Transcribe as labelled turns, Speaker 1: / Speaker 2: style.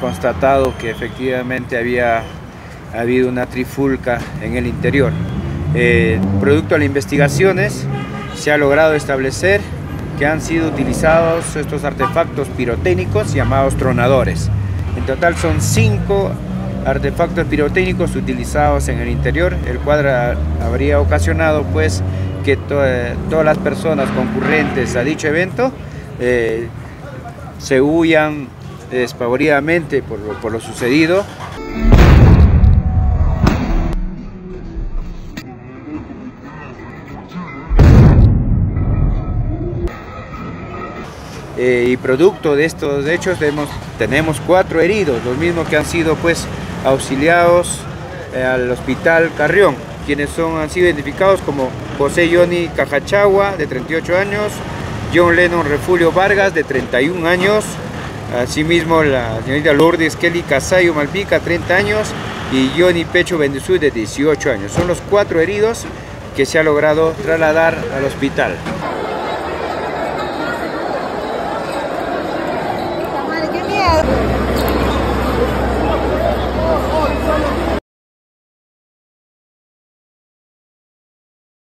Speaker 1: constatado que efectivamente había habido una trifulca en el interior. Eh, producto de las investigaciones se ha logrado establecer que han sido utilizados estos artefactos pirotécnicos llamados tronadores. En total son cinco artefactos pirotécnicos utilizados en el interior, el cual habría ocasionado pues que todas las personas concurrentes a dicho evento eh, se huyan despavoridamente por por lo sucedido. Eh, y producto de estos hechos tenemos, tenemos cuatro heridos, los mismos que han sido pues auxiliados eh, al hospital Carrión, quienes son, han sido identificados como José Johnny Cajachagua, de 38 años, John Lennon Refulio Vargas, de 31 años, asimismo la señorita Lourdes Kelly Casayo Malpica, 30 años, y Johnny Pecho Bendezú, de 18 años. Son los cuatro heridos que se ha logrado trasladar al hospital.